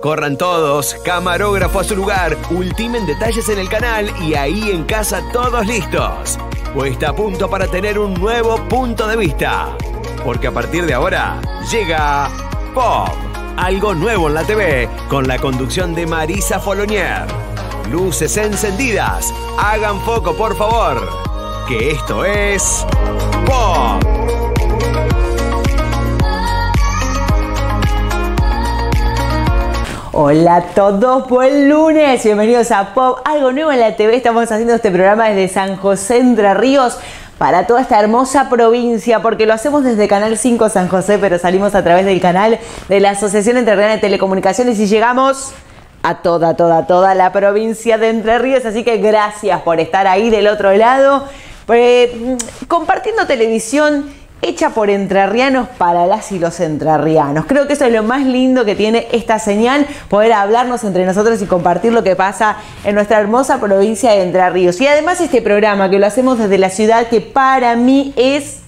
Corran todos, camarógrafo a su lugar, ultimen detalles en el canal y ahí en casa todos listos. O está a punto para tener un nuevo punto de vista. Porque a partir de ahora llega Pop, algo nuevo en la TV, con la conducción de Marisa Folonier. Luces encendidas, hagan foco por favor, que esto es Pop. Hola a todos, buen lunes, bienvenidos a Pop, algo nuevo en la TV, estamos haciendo este programa desde San José Entre Ríos para toda esta hermosa provincia, porque lo hacemos desde Canal 5 San José, pero salimos a través del canal de la Asociación Entrerriana de Telecomunicaciones y llegamos a toda, toda, toda la provincia de Entre Ríos, así que gracias por estar ahí del otro lado, eh, compartiendo televisión hecha por entrerrianos para las y los entrerrianos. Creo que eso es lo más lindo que tiene esta señal, poder hablarnos entre nosotros y compartir lo que pasa en nuestra hermosa provincia de Entre. Y además este programa que lo hacemos desde la ciudad que para mí es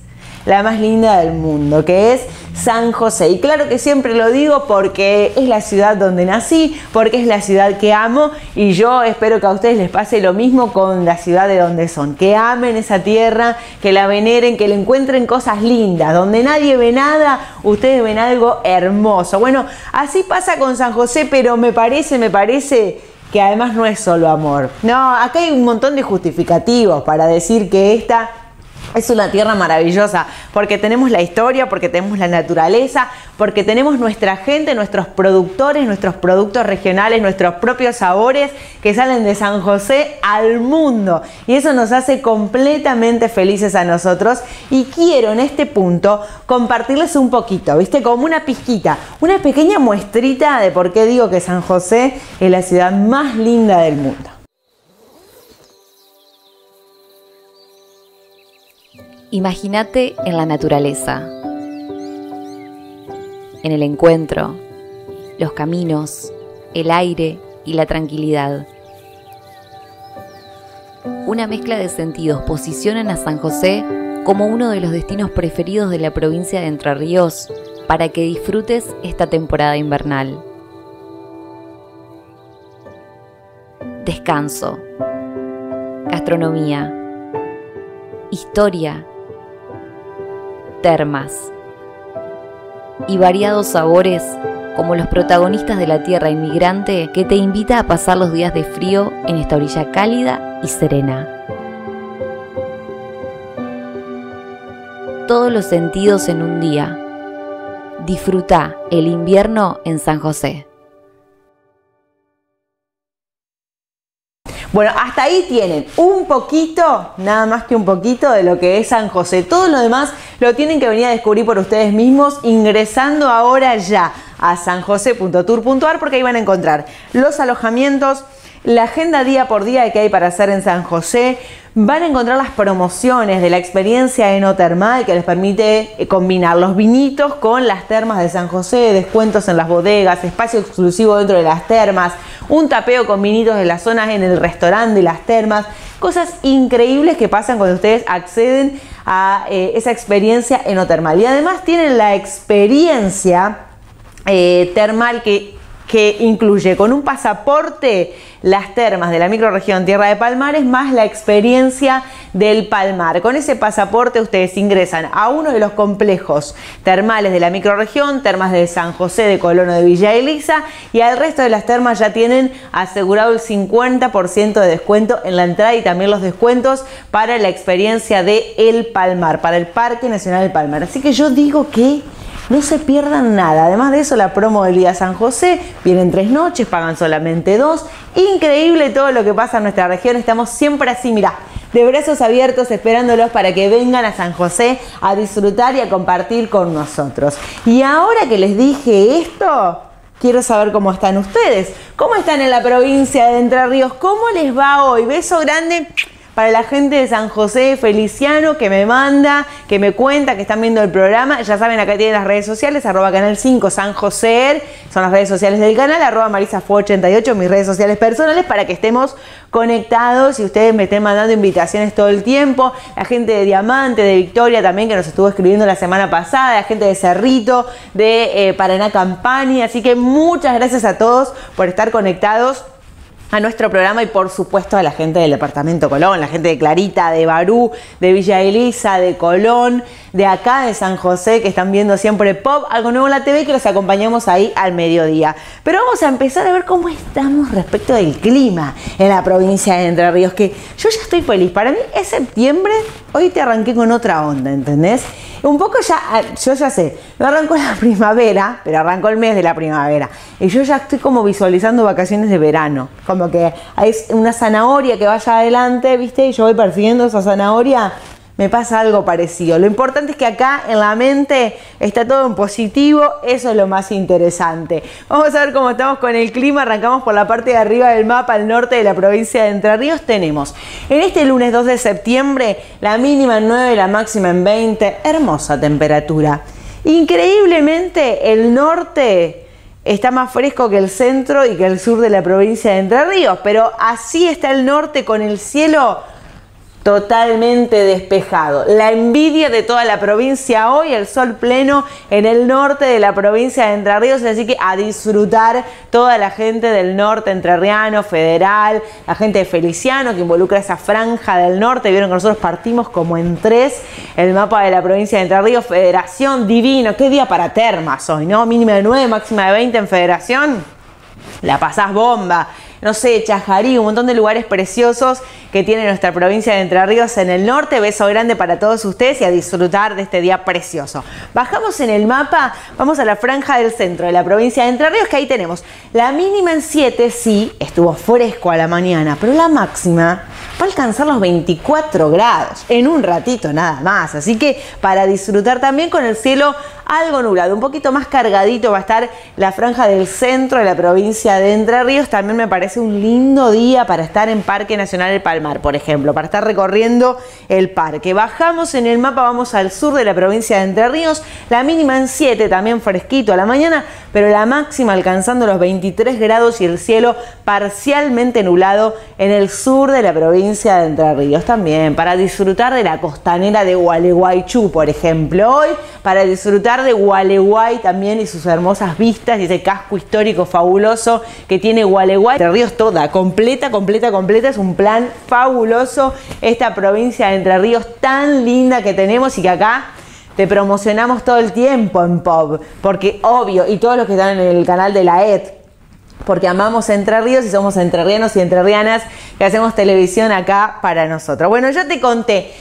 la más linda del mundo, que es San José. Y claro que siempre lo digo porque es la ciudad donde nací, porque es la ciudad que amo y yo espero que a ustedes les pase lo mismo con la ciudad de donde son, que amen esa tierra, que la veneren, que le encuentren cosas lindas, donde nadie ve nada, ustedes ven algo hermoso. Bueno, así pasa con San José, pero me parece, me parece que además no es solo amor. No, acá hay un montón de justificativos para decir que esta es una tierra maravillosa porque tenemos la historia, porque tenemos la naturaleza, porque tenemos nuestra gente, nuestros productores, nuestros productos regionales, nuestros propios sabores que salen de San José al mundo. Y eso nos hace completamente felices a nosotros. Y quiero en este punto compartirles un poquito, ¿viste? Como una pizquita, una pequeña muestrita de por qué digo que San José es la ciudad más linda del mundo. Imagínate en la naturaleza, en el encuentro, los caminos, el aire y la tranquilidad. Una mezcla de sentidos posicionan a San José como uno de los destinos preferidos de la provincia de Entre Ríos para que disfrutes esta temporada invernal. Descanso, gastronomía, historia, termas y variados sabores como los protagonistas de la tierra inmigrante que te invita a pasar los días de frío en esta orilla cálida y serena. Todos los sentidos en un día. Disfruta el invierno en San José. Bueno, hasta ahí tienen un poquito, nada más que un poquito de lo que es San José. Todo lo demás lo tienen que venir a descubrir por ustedes mismos ingresando ahora ya a sanjose.tour.ar porque ahí van a encontrar los alojamientos, la agenda día por día que hay para hacer en San José. Van a encontrar las promociones de la experiencia enotermal que les permite eh, combinar los vinitos con las termas de San José, descuentos en las bodegas, espacio exclusivo dentro de las termas, un tapeo con vinitos de las zonas en el restaurante de las termas. Cosas increíbles que pasan cuando ustedes acceden a eh, esa experiencia enotermal. Y además tienen la experiencia eh, termal que que incluye con un pasaporte las termas de la microrregión Tierra de Palmares más la experiencia del Palmar. Con ese pasaporte ustedes ingresan a uno de los complejos termales de la microrregión, termas de San José, de Colono, de Villa Elisa y al resto de las termas ya tienen asegurado el 50% de descuento en la entrada y también los descuentos para la experiencia de El Palmar, para el Parque Nacional del Palmar. Así que yo digo que no se pierdan nada. Además de eso, la promo del día San José, vienen tres noches, pagan solamente dos. Increíble todo lo que pasa en nuestra región. Estamos siempre así, mira, de brazos abiertos esperándolos para que vengan a San José a disfrutar y a compartir con nosotros. Y ahora que les dije esto, quiero saber cómo están ustedes. ¿Cómo están en la provincia de Entre Ríos? ¿Cómo les va hoy? Beso grande para la gente de San José Feliciano que me manda, que me cuenta que están viendo el programa. Ya saben, acá tienen las redes sociales, arroba canal 5 San José, son las redes sociales del canal, arroba marisafo88, mis redes sociales personales, para que estemos conectados y ustedes me estén mandando invitaciones todo el tiempo. La gente de Diamante, de Victoria también, que nos estuvo escribiendo la semana pasada, la gente de Cerrito, de eh, Paraná Campani. Así que muchas gracias a todos por estar conectados a nuestro programa y por supuesto a la gente del departamento Colón, la gente de Clarita, de Barú, de Villa Elisa, de Colón, de acá de San José que están viendo siempre Pop, algo nuevo en la TV que los acompañamos ahí al mediodía. Pero vamos a empezar a ver cómo estamos respecto del clima en la provincia de Entre Ríos, que yo ya estoy feliz. Para mí es septiembre, hoy te arranqué con otra onda, ¿entendés? Un poco ya, ah, yo ya sé, no arrancó la primavera, pero arrancó el mes de la primavera. Y yo ya estoy como visualizando vacaciones de verano. Como que hay una zanahoria que vaya adelante, ¿viste? Y yo voy persiguiendo esa zanahoria me pasa algo parecido. Lo importante es que acá en la mente está todo en positivo, eso es lo más interesante. Vamos a ver cómo estamos con el clima, arrancamos por la parte de arriba del mapa, al norte de la provincia de Entre Ríos tenemos en este lunes 2 de septiembre la mínima en 9, la máxima en 20, hermosa temperatura. Increíblemente el norte está más fresco que el centro y que el sur de la provincia de Entre Ríos, pero así está el norte con el cielo totalmente despejado. La envidia de toda la provincia hoy, el sol pleno en el norte de la provincia de Entre Ríos, así que a disfrutar toda la gente del norte entrerriano, federal, la gente de Feliciano que involucra esa franja del norte. Vieron que nosotros partimos como en tres el mapa de la provincia de Entre Ríos, Federación Divino. Qué día para termas hoy, ¿no? Mínima de 9, máxima de 20 en Federación. La pasás bomba no sé, Chajarí, un montón de lugares preciosos que tiene nuestra provincia de Entre Ríos en el norte. Beso grande para todos ustedes y a disfrutar de este día precioso. Bajamos en el mapa, vamos a la franja del centro de la provincia de Entre Ríos, que ahí tenemos la mínima en 7, sí, estuvo fresco a la mañana, pero la máxima va a alcanzar los 24 grados en un ratito nada más. Así que para disfrutar también con el cielo algo nublado, un poquito más cargadito va a estar la franja del centro de la provincia de Entre Ríos. También me parece un lindo día para estar en Parque Nacional El Palmar, por ejemplo, para estar recorriendo el parque. Bajamos en el mapa, vamos al sur de la provincia de Entre Ríos, la mínima en 7, también fresquito a la mañana, pero la máxima alcanzando los 23 grados y el cielo parcialmente nublado en el sur de la provincia de Entre Ríos. También para disfrutar de la costanera de Gualeguaychú, por ejemplo, hoy para disfrutar de Gualeguay también y sus hermosas vistas y ese casco histórico fabuloso que tiene Gualeguay. Toda, completa, completa, completa. Es un plan fabuloso esta provincia de Entre Ríos tan linda que tenemos y que acá te promocionamos todo el tiempo en Pop. Porque obvio, y todos los que están en el canal de la ED, porque amamos Entre Ríos y somos entrerrianos y entrerrianas que hacemos televisión acá para nosotros. Bueno, yo te conté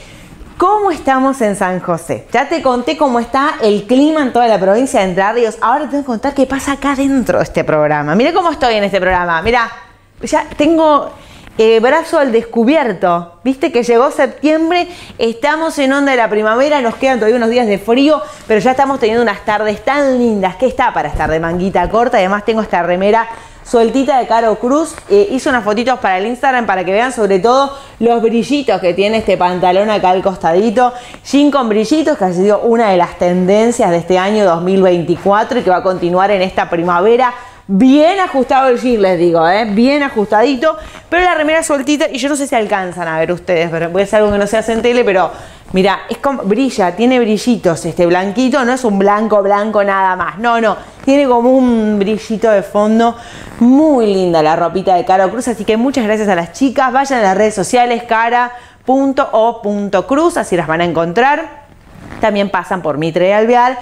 ¿Cómo estamos en San José? Ya te conté cómo está el clima en toda la provincia de Entre Ríos. Ahora te tengo que contar qué pasa acá dentro de este programa. Mira cómo estoy en este programa. Mira, ya tengo eh, brazo al descubierto. Viste que llegó septiembre, estamos en onda de la primavera, nos quedan todavía unos días de frío, pero ya estamos teniendo unas tardes tan lindas que está para estar de manguita corta. Además tengo esta remera sueltita de Caro Cruz. Eh, hice unas fotitos para el Instagram para que vean sobre todo los brillitos que tiene este pantalón acá al costadito. Jean con brillitos, que ha sido una de las tendencias de este año 2024 y que va a continuar en esta primavera. Bien ajustado el jean, les digo, ¿eh? bien ajustadito, pero la remera sueltita y yo no sé si alcanzan a ver ustedes, pero puede ser algo que no se hace en tele, pero Mira, es como brilla, tiene brillitos este blanquito, no es un blanco blanco nada más. No, no, tiene como un brillito de fondo. Muy linda la ropita de Caro Cruz, así que muchas gracias a las chicas. Vayan a las redes sociales cara.o.cruz, así las van a encontrar. También pasan por Mitre y Alvear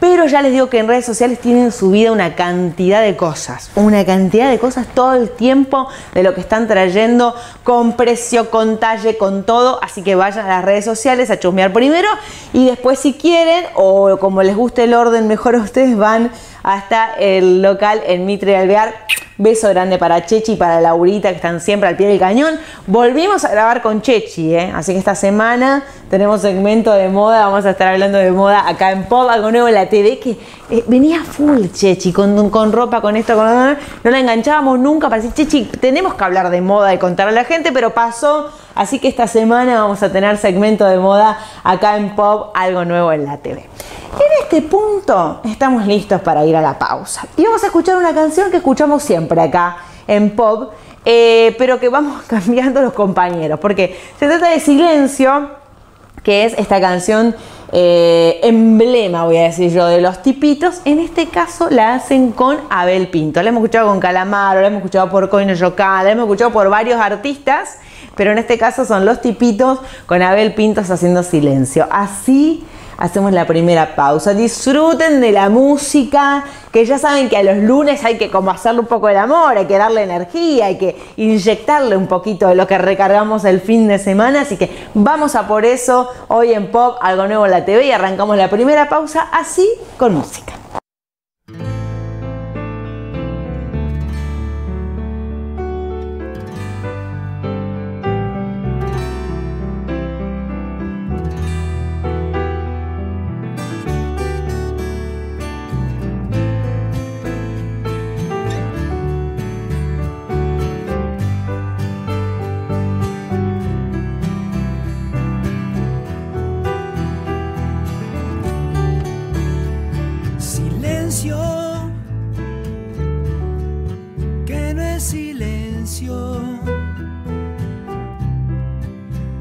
pero ya les digo que en redes sociales tienen subida una cantidad de cosas, una cantidad de cosas todo el tiempo de lo que están trayendo con precio, con talle, con todo. Así que vayan a las redes sociales a chusmear primero y después si quieren o como les guste el orden mejor a ustedes van hasta el local en Mitre Alvear Beso grande para Chechi y para Laurita que están siempre al pie del cañón. Volvimos a grabar con Chechi, ¿eh? así que esta semana tenemos segmento de moda, vamos a estar hablando de moda acá en Pop, algo nuevo en la TV que eh, venía full Chechi, con, con ropa, con esto, con... no la enganchábamos nunca para decir, Chechi, tenemos que hablar de moda y contar a la gente, pero pasó, así que esta semana vamos a tener segmento de moda acá en Pop, algo nuevo en la TV. En este punto estamos listos para ir a la pausa y vamos a escuchar una canción que escuchamos siempre acá en Pop, eh, pero que vamos cambiando los compañeros, porque se trata de Silencio, que es esta canción eh, emblema, voy a decir yo, de los tipitos. En este caso la hacen con Abel Pinto. La hemos escuchado con Calamaro, la hemos escuchado por Coino Yocal, la hemos escuchado por varios artistas, pero en este caso son los tipitos con Abel Pintos haciendo silencio. Así hacemos la primera pausa. Disfruten de la música, que ya saben que a los lunes hay que como hacerle un poco el amor, hay que darle energía, hay que inyectarle un poquito de lo que recargamos el fin de semana. Así que vamos a por eso hoy en Pop, algo nuevo en la TV y arrancamos la primera pausa así con música.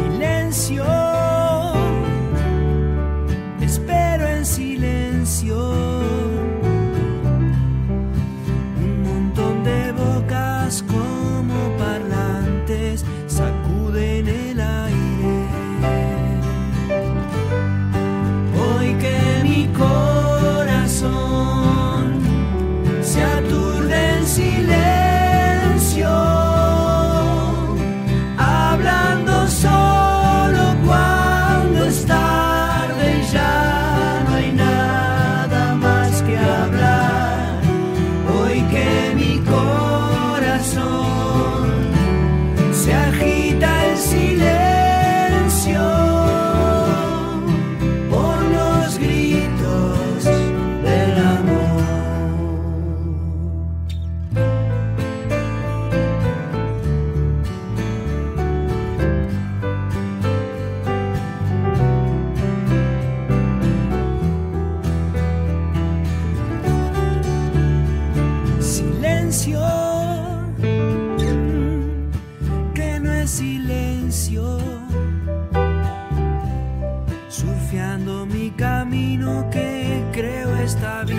silencio. Corazón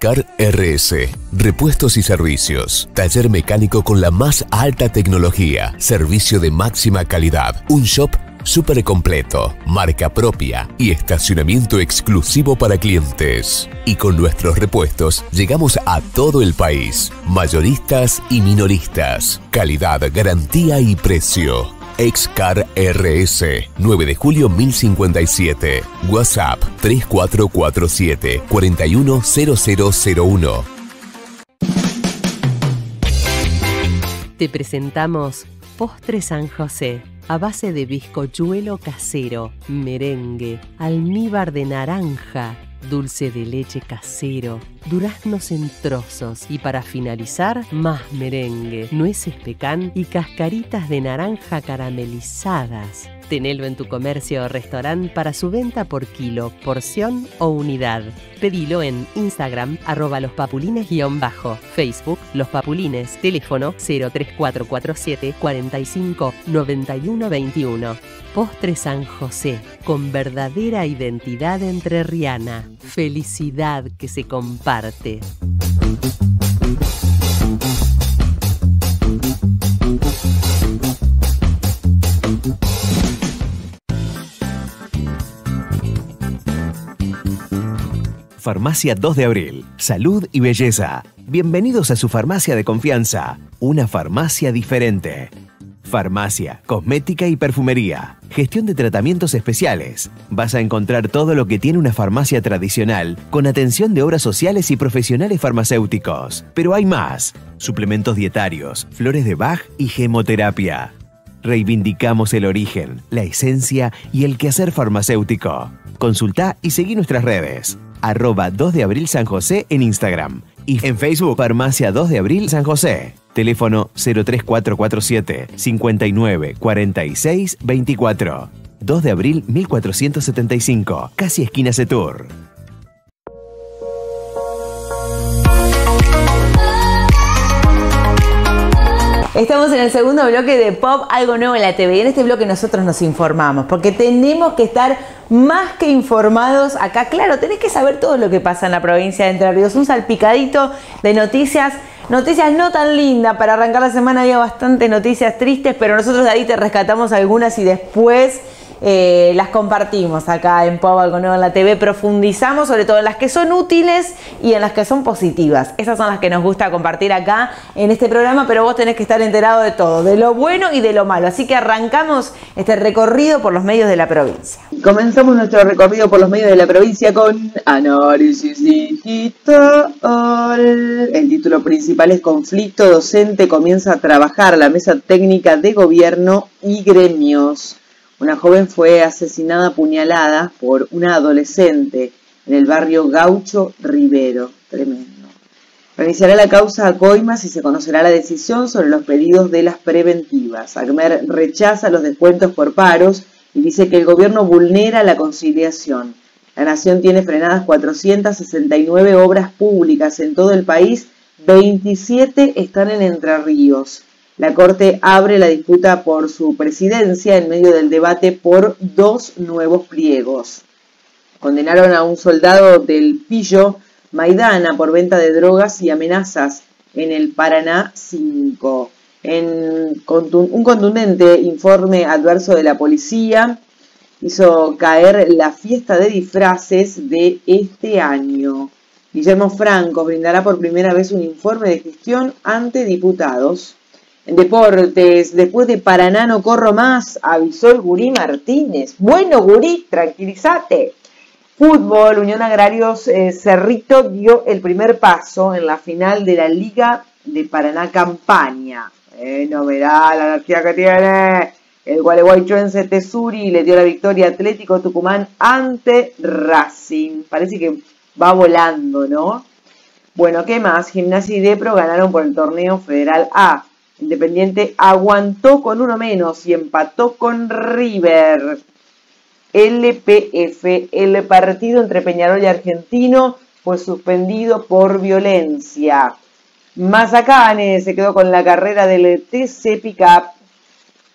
Excar RS, repuestos y servicios, taller mecánico con la más alta tecnología, servicio de máxima calidad, un shop súper completo, marca propia y estacionamiento exclusivo para clientes. Y con nuestros repuestos llegamos a todo el país, mayoristas y minoristas, calidad, garantía y precio. Excar RS, 9 de julio 1057. WhatsApp 3447 410001. Te presentamos Postre San José, a base de bizcochuelo casero, merengue, almíbar de naranja dulce de leche casero, duraznos en trozos y para finalizar, más merengue, nueces pecan y cascaritas de naranja caramelizadas. Tenelo en tu comercio o restaurante para su venta por kilo, porción o unidad. Pedilo en Instagram, arroba lospapulines-bajo, Facebook, Los Papulines, teléfono 03447 45 91 21. Postre San José, con verdadera identidad entrerriana. Felicidad que se comparte. Farmacia 2 de Abril. Salud y belleza. Bienvenidos a su farmacia de confianza. Una farmacia diferente. Farmacia, cosmética y perfumería. Gestión de tratamientos especiales. Vas a encontrar todo lo que tiene una farmacia tradicional, con atención de obras sociales y profesionales farmacéuticos. Pero hay más. Suplementos dietarios, flores de Bach y gemoterapia. Reivindicamos el origen, la esencia y el quehacer farmacéutico. Consulta y seguí nuestras redes arroba 2 de abril San José en Instagram y en Facebook Farmacia 2 de abril San José. Teléfono 03447 59 46 24. 2 de abril 1475, casi esquina Setur. Estamos en el segundo bloque de Pop, algo nuevo en la TV. Y en este bloque nosotros nos informamos, porque tenemos que estar más que informados acá. Claro, tenés que saber todo lo que pasa en la provincia de Entre Ríos. Un salpicadito de noticias. Noticias no tan lindas, para arrancar la semana había bastante noticias tristes, pero nosotros de ahí te rescatamos algunas y después eh, las compartimos acá en Pau Algo en la TV, profundizamos sobre todo en las que son útiles y en las que son positivas. Esas son las que nos gusta compartir acá en este programa, pero vos tenés que estar enterado de todo, de lo bueno y de lo malo. Así que arrancamos este recorrido por los medios de la provincia. Comenzamos nuestro recorrido por los medios de la provincia con Análisis Digital. El título principal es Conflicto Docente comienza a trabajar la mesa técnica de gobierno y gremios. Una joven fue asesinada apuñalada por una adolescente en el barrio Gaucho Rivero. Tremendo. Reiniciará la causa a Coimas y se conocerá la decisión sobre los pedidos de las preventivas. Agmer rechaza los descuentos por paros y dice que el gobierno vulnera la conciliación. La nación tiene frenadas 469 obras públicas en todo el país, 27 están en Entre Ríos. La Corte abre la disputa por su presidencia en medio del debate por dos nuevos pliegos. Condenaron a un soldado del Pillo Maidana por venta de drogas y amenazas en el Paraná 5. En un contundente informe adverso de la policía hizo caer la fiesta de disfraces de este año. Guillermo Franco brindará por primera vez un informe de gestión ante diputados. Deportes, después de Paraná no corro más, avisó el Gurí Martínez. Bueno, Gurí, tranquilízate. Fútbol, Unión Agrarios eh, Cerrito dio el primer paso en la final de la Liga de Paraná Campaña. Eh, la energía que tiene. El Gualeguaychuense Tesuri le dio la victoria Atlético Tucumán ante Racing. Parece que va volando, ¿no? Bueno, ¿qué más? Gimnasia y Depro ganaron por el torneo Federal A. Independiente aguantó con uno menos y empató con River. LPF, el partido entre Peñarol y Argentino fue suspendido por violencia. Mazacane se quedó con la carrera del TC Pickup.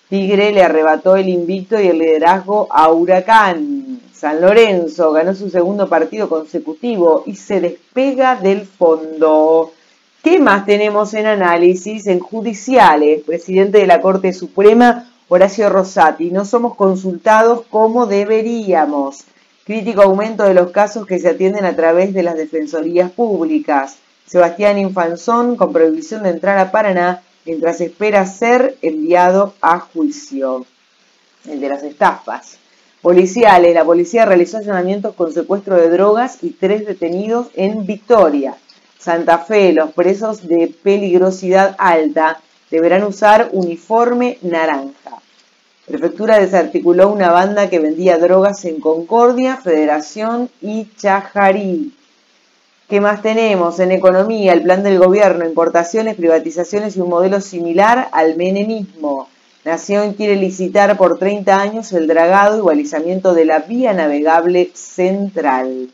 Tigre le arrebató el invicto y el liderazgo a Huracán. San Lorenzo ganó su segundo partido consecutivo y se despega del fondo. ¿Qué más tenemos en análisis? En judiciales, presidente de la Corte Suprema, Horacio Rosati, no somos consultados como deberíamos. Crítico aumento de los casos que se atienden a través de las defensorías públicas. Sebastián Infanzón con prohibición de entrar a Paraná mientras espera ser enviado a juicio. El de las estafas. Policiales. La policía realizó allanamientos con secuestro de drogas y tres detenidos en Victoria. Santa Fe. Los presos de peligrosidad alta deberán usar uniforme naranja. Prefectura desarticuló una banda que vendía drogas en Concordia, Federación y Chajarí. ¿Qué más tenemos? En economía, el plan del gobierno, importaciones, privatizaciones y un modelo similar al menemismo. Nación quiere licitar por 30 años el dragado y balizamiento de la vía navegable central.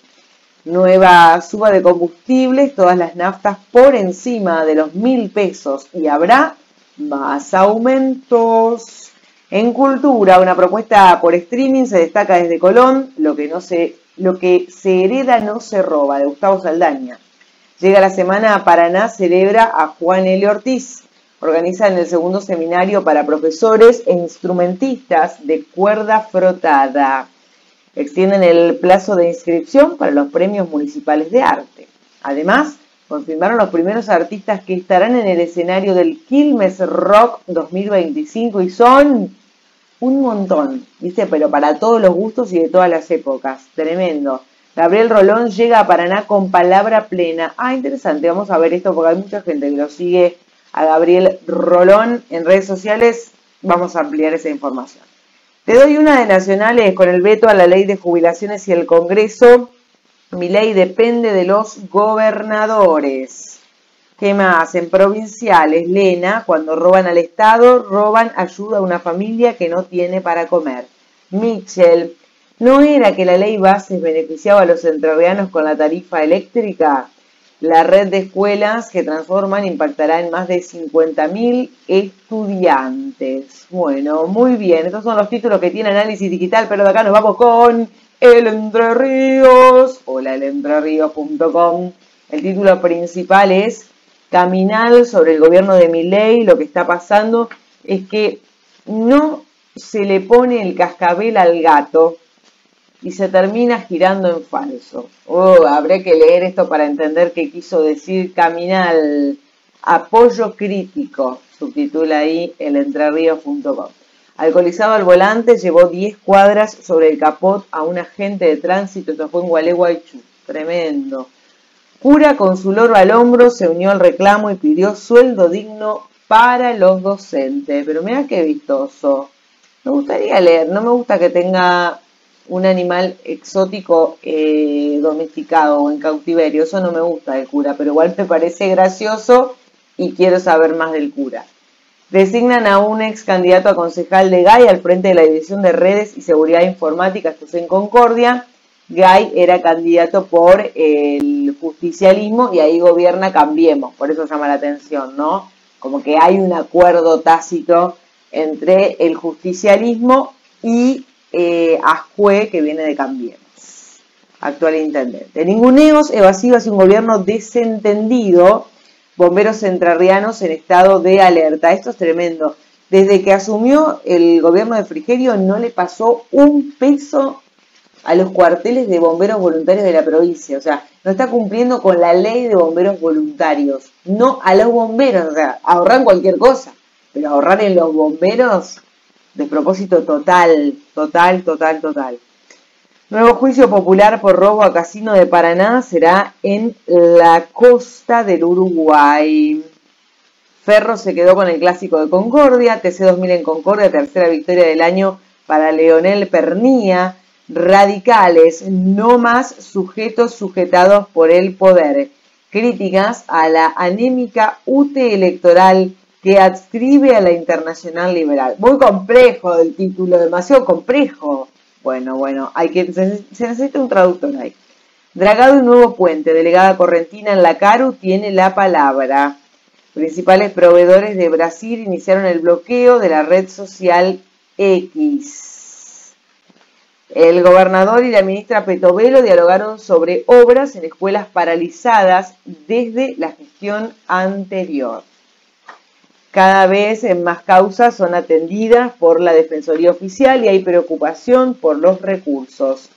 Nueva suba de combustibles, todas las naftas por encima de los mil pesos y habrá más aumentos. En cultura, una propuesta por streaming se destaca desde Colón, lo que, no se, lo que se hereda no se roba, de Gustavo Saldaña. Llega la semana Paraná, celebra a Juan L. Ortiz organizan el segundo seminario para profesores e instrumentistas de cuerda frotada. Extienden el plazo de inscripción para los premios municipales de arte. Además, confirmaron los primeros artistas que estarán en el escenario del Quilmes Rock 2025 y son un montón, dice, pero para todos los gustos y de todas las épocas. Tremendo. Gabriel Rolón llega a Paraná con palabra plena. Ah, interesante, vamos a ver esto porque hay mucha gente que lo sigue a Gabriel Rolón en redes sociales, vamos a ampliar esa información. Te doy una de nacionales con el veto a la ley de jubilaciones y el Congreso. Mi ley depende de los gobernadores. ¿Qué más? En provinciales, Lena, cuando roban al Estado, roban ayuda a una familia que no tiene para comer. Mitchell, ¿no era que la ley Bases beneficiaba a los entrerrianos con la tarifa eléctrica? La red de escuelas que transforman impactará en más de 50.000 estudiantes. Bueno, muy bien. Estos son los títulos que tiene análisis digital, pero de acá nos vamos con El Entre Ríos. Hola, elentrerríos.com. El título principal es Caminal sobre el gobierno de Miley. Lo que está pasando es que no se le pone el cascabel al gato y se termina girando en falso. Oh, habré que leer esto para entender qué quiso decir Caminal. Apoyo crítico, subtitula ahí el. Alcoholizado al volante, llevó 10 cuadras sobre el capot a un agente de tránsito, esto fue en Gualeguaychú. Tremendo. Cura con su loro al hombro se unió al reclamo y pidió sueldo digno para los docentes. Pero mira qué vistoso. Me gustaría leer, no me gusta que tenga un animal exótico eh, domesticado o en cautiverio. Eso no me gusta del cura, pero igual me parece gracioso y quiero saber más del cura. Designan a un ex candidato a concejal de GAI al frente de la División de Redes y Seguridad Informática, esto es en Concordia. GAI era candidato por el justicialismo y ahí gobierna Cambiemos, por eso llama la atención, ¿no? Como que hay un acuerdo tácito entre el justicialismo y eh, Ajue, que viene de Cambiemos, actual intendente. Ninguneos evasivos y un gobierno desentendido, bomberos entrerrianos en estado de alerta. Esto es tremendo. Desde que asumió el gobierno de Frigerio no le pasó un peso a los cuarteles de bomberos voluntarios de la provincia. O sea, no está cumpliendo con la ley de bomberos voluntarios. No a los bomberos. O sea, ahorran cualquier cosa. Pero ahorrar en los bomberos propósito total, total, total, total. Nuevo juicio popular por robo a casino de Paraná será en la costa del Uruguay. Ferro se quedó con el clásico de Concordia, TC2000 en Concordia, tercera victoria del año para Leonel Pernía. Radicales, no más sujetos sujetados por el poder. Críticas a la anémica UTE electoral que adscribe a la Internacional Liberal. Muy complejo el título, demasiado complejo. Bueno, bueno, hay que, se, necesita un traductor ahí. Dragado y Nuevo Puente, delegada correntina en la CARU, tiene la palabra. Principales proveedores de Brasil iniciaron el bloqueo de la red social X. El gobernador y la ministra Petovelo dialogaron sobre obras en escuelas paralizadas desde la gestión anterior. Cada vez más causas son atendidas por la Defensoría Oficial y hay preocupación por los recursos.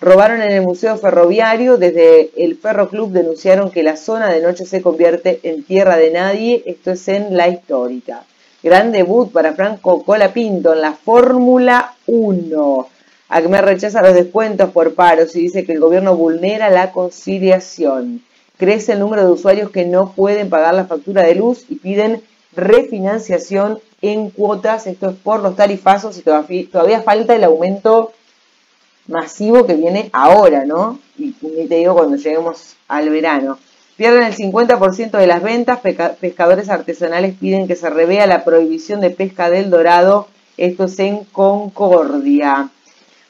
Robaron en el Museo Ferroviario, desde el Ferro Club denunciaron que la zona de noche se convierte en tierra de nadie, esto es en la histórica. Gran debut para Franco Colapinto en la Fórmula 1. ACME rechaza los descuentos por paros y dice que el gobierno vulnera la conciliación. Crece el número de usuarios que no pueden pagar la factura de luz y piden refinanciación en cuotas. Esto es por los tarifazos y todavía, falta el aumento masivo que viene ahora, ¿no? Y te digo cuando lleguemos al verano. Pierden el 50% de las ventas. Pescadores artesanales piden que se revea la prohibición de pesca del dorado. Esto es en Concordia.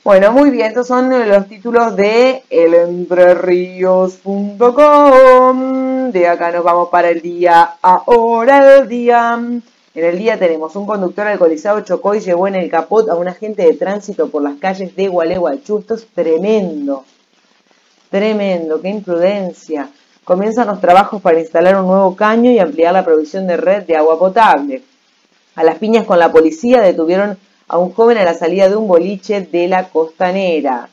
Bueno, muy bien, estos son los títulos de elentreríos.com. De acá nos vamos para el día, ahora el día. En el día tenemos un conductor alcoholizado chocó y llevó en el capot a un agente de tránsito por las calles de Gualeguaychú. Esto es tremendo, tremendo, qué imprudencia. Comienzan los trabajos para instalar un nuevo caño y ampliar la provisión de red de agua potable. A las piñas con la policía detuvieron a un joven a la salida de un boliche de la Costanera.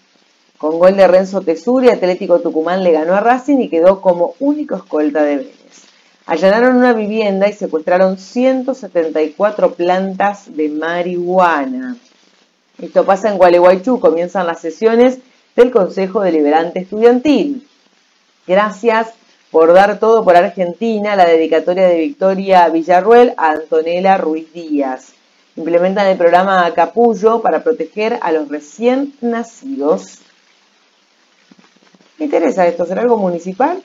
Con gol de Renzo Tesuri, Atlético Tucumán le ganó a Racing y quedó como único escolta de Vélez. Allanaron una vivienda y secuestraron 174 plantas de marihuana. Esto pasa en Gualeguaychú, comienzan las sesiones del Consejo Deliberante Estudiantil. Gracias por dar todo por Argentina, la dedicatoria de Victoria Villarruel a Antonella Ruiz Díaz. Implementan el programa Capullo para proteger a los recién nacidos. ¿Me interesa esto? ¿Será algo municipal?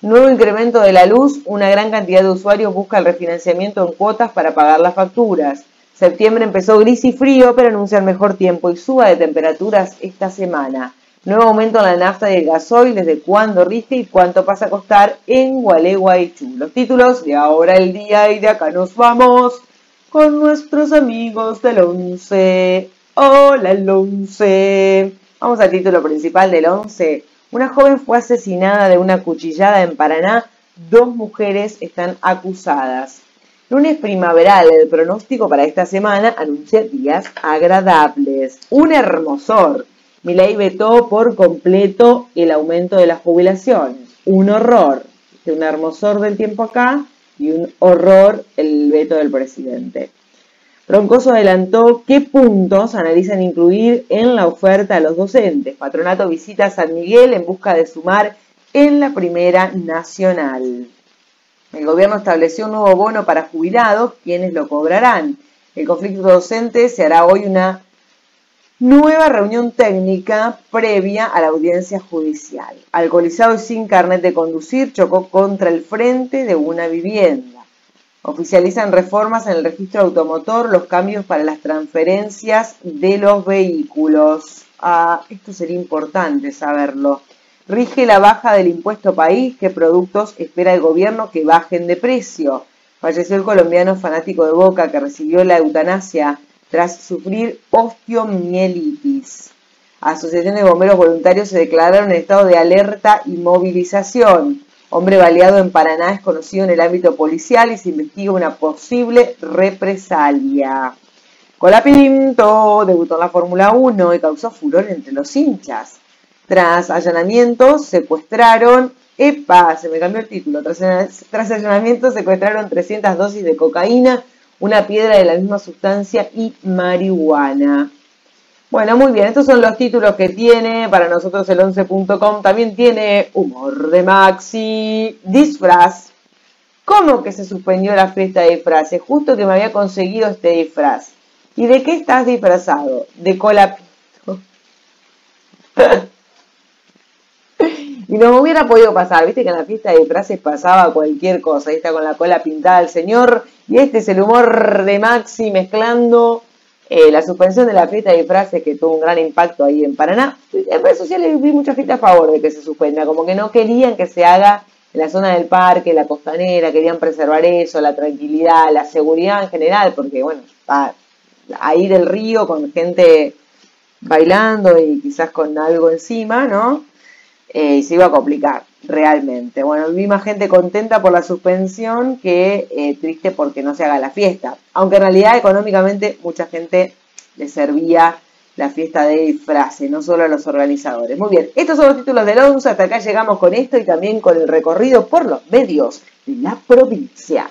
Nuevo incremento de la luz. Una gran cantidad de usuarios busca el refinanciamiento en cuotas para pagar las facturas. Septiembre empezó gris y frío, pero anuncian mejor tiempo y suba de temperaturas esta semana. Nuevo aumento en la nafta y el gasoil, desde cuándo rige y cuánto pasa a costar en Gualeguaychú. Los títulos de ahora el día y de acá nos vamos con nuestros amigos del 11. Hola el 11. Vamos al título principal del 11. Una joven fue asesinada de una cuchillada en Paraná. Dos mujeres están acusadas. Lunes primaveral, el pronóstico para esta semana anuncia días agradables. Un hermosor. Milei vetó por completo el aumento de las jubilaciones. Un horror. Un hermosor del tiempo acá y un horror el veto del presidente. Roncoso adelantó qué puntos analizan incluir en la oferta a los docentes. Patronato visita San Miguel en busca de sumar en la primera nacional. El gobierno estableció un nuevo bono para jubilados, quienes lo cobrarán. El conflicto docente se hará hoy una Nueva reunión técnica previa a la audiencia judicial. Alcoholizado y sin carnet de conducir, chocó contra el frente de una vivienda. Oficializan reformas en el registro automotor, los cambios para las transferencias de los vehículos. Ah, esto sería importante saberlo. Rige la baja del impuesto país. ¿Qué productos espera el gobierno que bajen de precio? Falleció el colombiano fanático de Boca que recibió la eutanasia tras sufrir osteomielitis. Asociaciones de bomberos voluntarios se declararon en estado de alerta y movilización. Hombre baleado en Paraná es conocido en el ámbito policial y se investiga una posible represalia. Colapinto debutó en la Fórmula 1 y causó furor entre los hinchas. Tras allanamientos, secuestraron. ¡Epa! Se me cambió el título. Tras, tras secuestraron 300 dosis de cocaína una piedra de la misma sustancia y marihuana. Bueno, muy bien, estos son los títulos que tiene para nosotros el 11.com. También tiene humor de Maxi, disfraz. ¿Cómo que se suspendió la fiesta de disfraces? Justo que me había conseguido este disfraz. ¿Y de qué estás disfrazado? De cola Y no hubiera podido pasar, viste que en la fiesta de disfraces pasaba cualquier cosa, ahí está con la cola pintada el señor, y este es el humor de Maxi mezclando eh, la suspensión de la fiesta de disfraces que tuvo un gran impacto ahí en Paraná. En redes sociales vi mucha gente a favor de que se suspenda, como que no querían que se haga en la zona del parque, la costanera, querían preservar eso, la tranquilidad, la seguridad en general, porque bueno, ahí del río con gente bailando y quizás con algo encima, ¿no? Eh, y se iba a complicar realmente. Bueno, vi más gente contenta por la suspensión que eh, triste porque no se haga la fiesta. Aunque en realidad económicamente mucha gente le servía la fiesta de disfraces, no solo a los organizadores. Muy bien, estos son los títulos del 11, hasta acá llegamos con esto y también con el recorrido por los medios de la provincia.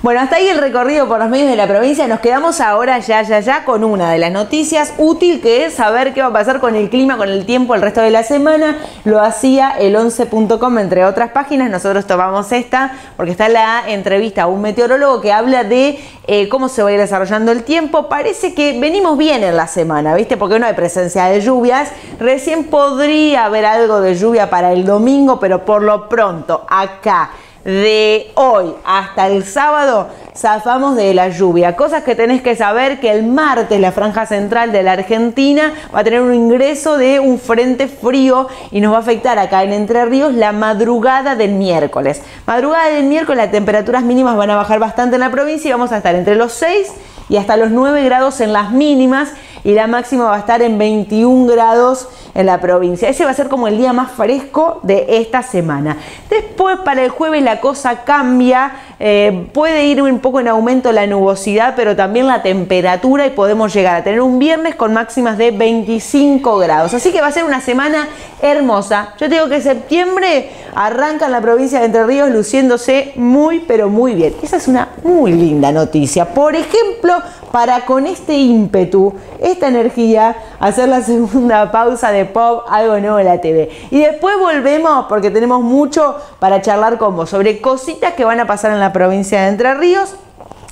Bueno, hasta ahí el recorrido por los medios de la provincia. Nos quedamos ahora ya, ya, ya con una de las noticias útil que es saber qué va a pasar con el clima, con el tiempo el resto de la semana. Lo hacía el 11.com, entre otras páginas. Nosotros tomamos esta porque está la entrevista a un meteorólogo que habla de eh, cómo se va a ir desarrollando el tiempo. Parece que venimos bien en la semana, ¿viste? Porque no hay presencia de lluvias. Recién podría haber algo de lluvia para el domingo, pero por lo pronto acá de hoy hasta el sábado zafamos de la lluvia. Cosas que tenés que saber que el martes la franja central de la Argentina va a tener un ingreso de un frente frío y nos va a afectar acá en Entre Ríos la madrugada del miércoles. Madrugada del miércoles las temperaturas mínimas van a bajar bastante en la provincia y vamos a estar entre los 6 y hasta los 9 grados en las mínimas y la máxima va a estar en 21 grados en la provincia. Ese va a ser como el día más fresco de esta semana. Después para el jueves la cosa cambia, eh, puede ir un poco en aumento la nubosidad, pero también la temperatura y podemos llegar a tener un viernes con máximas de 25 grados. Así que va a ser una semana hermosa. Yo digo que septiembre arranca en la provincia de Entre Ríos luciéndose muy, pero muy bien. Esa es una muy linda noticia. Por ejemplo, para con este ímpetu, esta energía, hacer la segunda pausa de pop, algo nuevo en la TV. Y después volvemos porque tenemos mucho para charlar con vos sobre cositas que van a pasar en la provincia de Entre Ríos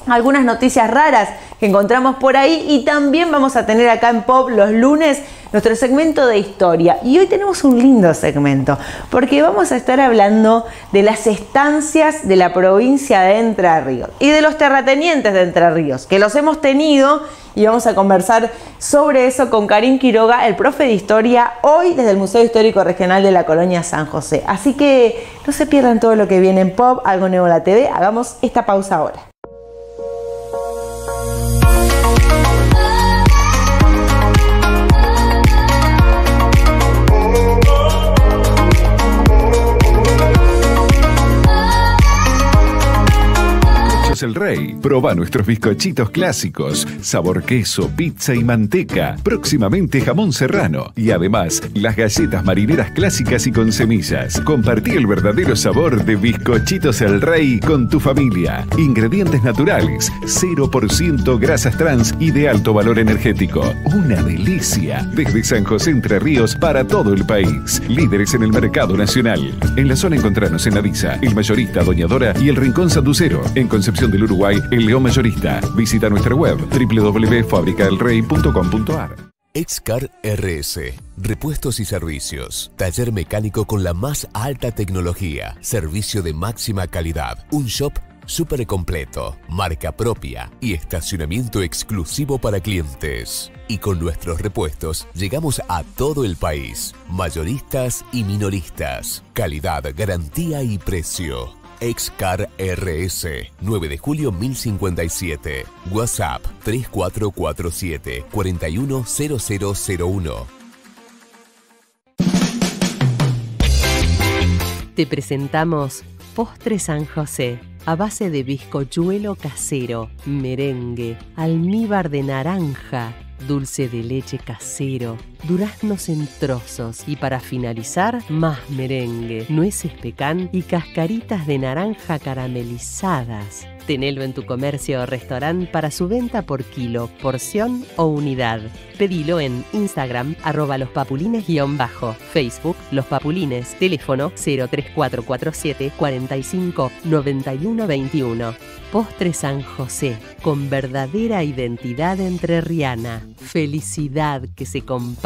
algunas noticias raras que encontramos por ahí y también vamos a tener acá en Pop los lunes nuestro segmento de historia. Y hoy tenemos un lindo segmento porque vamos a estar hablando de las estancias de la provincia de Entre Ríos y de los terratenientes de Entre Ríos, que los hemos tenido y vamos a conversar sobre eso con Karim Quiroga, el profe de historia, hoy desde el Museo Histórico Regional de la Colonia San José. Así que no se pierdan todo lo que viene en Pop, algo nuevo en la TV. Hagamos esta pausa ahora. El Rey. Proba nuestros bizcochitos clásicos, sabor queso, pizza y manteca. Próximamente jamón serrano. Y además, las galletas marineras clásicas y con semillas. Compartí el verdadero sabor de bizcochitos el Rey con tu familia. Ingredientes naturales, 0% grasas trans y de alto valor energético. Una delicia. Desde San José Entre Ríos para todo el país. Líderes en el mercado nacional. En la zona encontrarnos en Avisa, El Mayorista, Doñadora y El Rincón Sanducero. En Concepción del Uruguay, el León Mayorista. Visita nuestra web www.fabricadelrey.com.ar. Excar RS. Repuestos y servicios. Taller mecánico con la más alta tecnología. Servicio de máxima calidad. Un shop súper completo, marca propia y estacionamiento exclusivo para clientes. Y con nuestros repuestos llegamos a todo el país, mayoristas y minoristas. Calidad, garantía y precio. Excar RS, 9 de julio 1057. WhatsApp 3447 410001. Te presentamos Postre San José, a base de bizcochuelo casero, merengue, almíbar de naranja dulce de leche casero, duraznos en trozos y para finalizar, más merengue, nueces pecan y cascaritas de naranja caramelizadas. Tenelo en tu comercio o restaurante para su venta por kilo, porción o unidad. Pedilo en Instagram, arroba lospapulines-bajo, Facebook, Los Papulines, teléfono 03447 45 91 21. Postre San José, con verdadera identidad entrerriana. Felicidad que se comparte.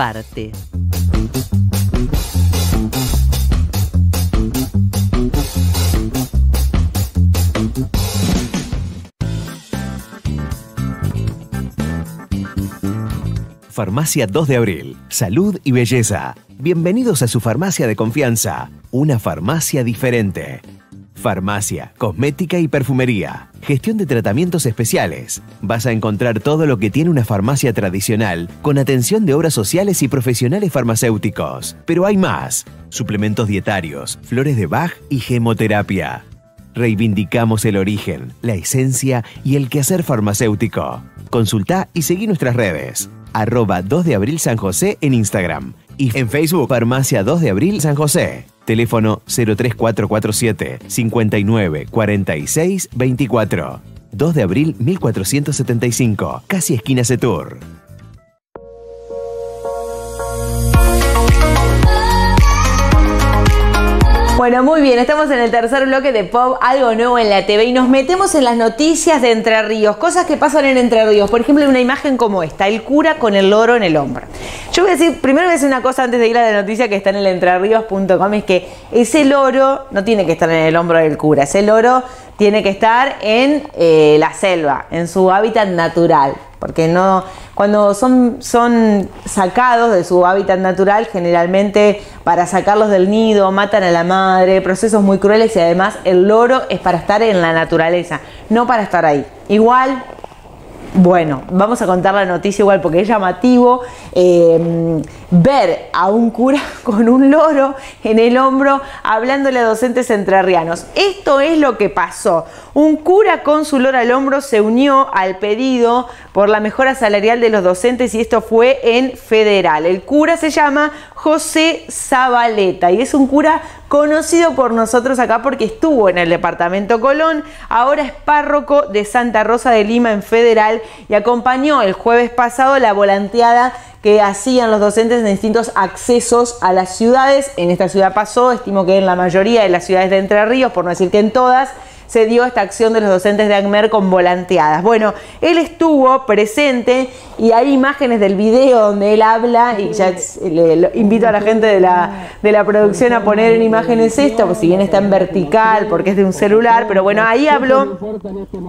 Farmacia 2 de Abril. Salud y belleza. Bienvenidos a su farmacia de confianza. Una farmacia diferente. Farmacia, cosmética y perfumería. Gestión de tratamientos especiales. Vas a encontrar todo lo que tiene una farmacia tradicional, con atención de obras sociales y profesionales farmacéuticos. Pero hay más. Suplementos dietarios, flores de Bach y gemoterapia. Reivindicamos el origen, la esencia y el quehacer farmacéutico. Consulta y seguí nuestras redes. Arroba 2 de abril San José en Instagram. Y en Facebook, Farmacia 2 de abril San José. Teléfono 03447 59 46 24. 2 de abril 1475. Casi esquina Setur. Bueno, muy bien, estamos en el tercer bloque de Pop, algo nuevo en la TV y nos metemos en las noticias de Entre Ríos, cosas que pasan en Entre Ríos. Por ejemplo, una imagen como esta, el cura con el loro en el hombro. Yo voy a decir, primero voy a decir una cosa antes de ir a la noticia que está en el entrerríos.com, es que ese loro no tiene que estar en el hombro del cura, ese loro tiene que estar en eh, la selva, en su hábitat natural, porque no cuando son, son sacados de su hábitat natural, generalmente para sacarlos del nido matan a la madre, procesos muy crueles y además el loro es para estar en la naturaleza, no para estar ahí. Igual bueno, vamos a contar la noticia igual porque es llamativo eh, ver a un cura con un loro en el hombro hablándole a docentes entrerrianos. Esto es lo que pasó. Un cura con su loro al hombro se unió al pedido por la mejora salarial de los docentes y esto fue en federal. El cura se llama José Zabaleta y es un cura conocido por nosotros acá porque estuvo en el departamento Colón, ahora es párroco de Santa Rosa de Lima en federal y acompañó el jueves pasado la volanteada que hacían los docentes en distintos accesos a las ciudades. En esta ciudad pasó, estimo que en la mayoría de las ciudades de Entre Ríos, por no decir que en todas, se dio esta acción de los docentes de ACMER con volanteadas. Bueno, él estuvo presente y hay imágenes del video donde él habla y ya le, invito a la gente de la, de la producción a poner en imágenes esto, pues si bien está en vertical porque es de un celular, pero bueno, ahí habló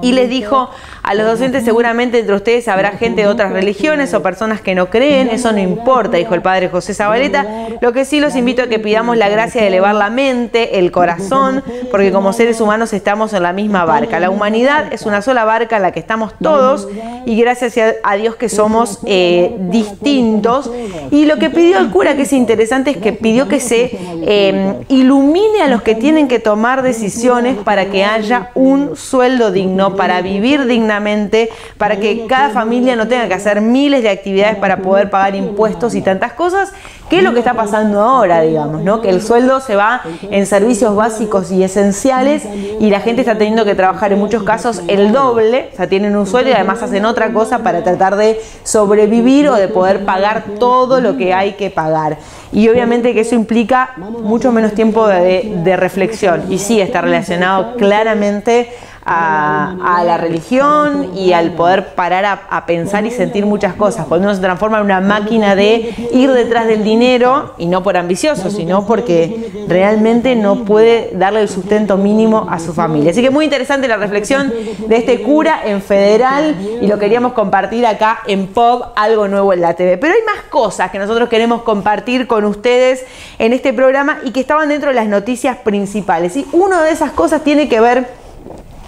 y les dijo a los docentes seguramente entre ustedes habrá gente de otras religiones o personas que no creen, eso no importa, dijo el padre José Zabaleta, lo que sí los invito a que pidamos la gracia de elevar la mente, el corazón, porque como seres humanos estamos en la misma barca. La humanidad es una sola barca en la que estamos todos y gracias a Dios que somos eh, distintos. Y lo que pidió el cura, que es interesante, es que pidió que se eh, ilumine a los que tienen que tomar decisiones para que haya un sueldo digno, para vivir dignamente, para que cada familia no tenga que hacer miles de actividades para poder pagar impuestos y tantas cosas. ¿Qué es lo que está pasando ahora, digamos? ¿no? Que el sueldo se va en servicios básicos y esenciales y la gente está teniendo que trabajar en muchos casos el doble, o sea, tienen un sueldo y además hacen otra cosa para tratar de sobrevivir o de poder pagar todo lo que hay que pagar. Y obviamente que eso implica mucho menos tiempo de, de reflexión y sí está relacionado claramente a, la religión y al poder parar a, pensar y sentir muchas cosas. Cuando uno se transforma en una máquina de ir detrás del dinero, y no por ambicioso, sino porque realmente no puede darle el sustento mínimo a su familia. Así que muy interesante la reflexión de este cura en federal y lo queríamos compartir acá en Pop, algo nuevo en la TV. Pero hay más cosas que nosotros queremos compartir con ustedes en este programa y que estaban dentro de las noticias principales. Y una de esas cosas tiene que ver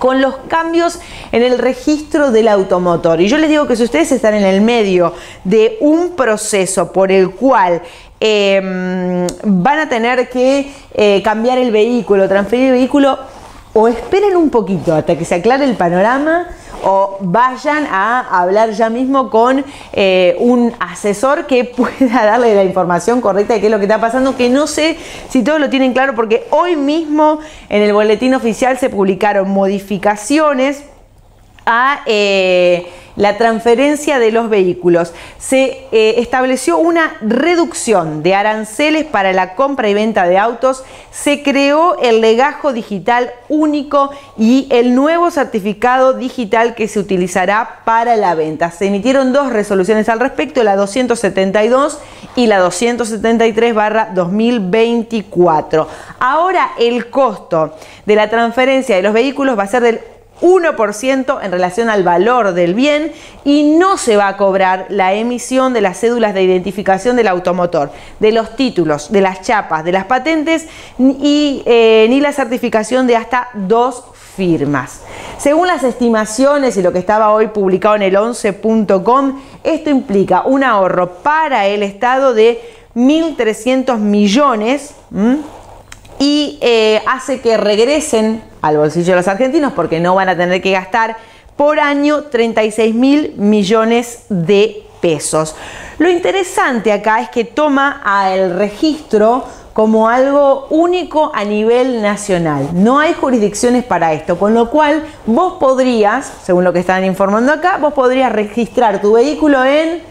con los cambios en el registro del automotor. Y yo les digo que si ustedes están en el medio de un proceso por el cual em, van a tener que eh, cambiar el vehículo, transferir el vehículo, o esperen un poquito hasta que se aclare el panorama o vayan a hablar ya mismo con eh, un asesor que pueda darle la información correcta de qué es lo que está pasando, que no sé si todos lo tienen claro porque hoy mismo en el boletín oficial se publicaron modificaciones a... Eh, la transferencia de los vehículos. Se eh, estableció una reducción de aranceles para la compra y venta de autos, se creó el legajo digital único y el nuevo certificado digital que se utilizará para la venta. Se emitieron dos resoluciones al respecto, la 272 y la 273 barra 2024. Ahora el costo de la transferencia de los vehículos va a ser del 1% en relación al valor del bien y no se va a cobrar la emisión de las cédulas de identificación del automotor, de los títulos, de las chapas, de las patentes y eh, ni la certificación de hasta dos firmas. Según las estimaciones y lo que estaba hoy publicado en el 11.com, esto implica un ahorro para el Estado de 1.300 millones y eh, hace que regresen al bolsillo de los argentinos porque no van a tener que gastar por año 36 mil millones de pesos. Lo interesante acá es que toma al registro como algo único a nivel nacional. No hay jurisdicciones para esto, con lo cual vos podrías, según lo que están informando acá, vos podrías registrar tu vehículo en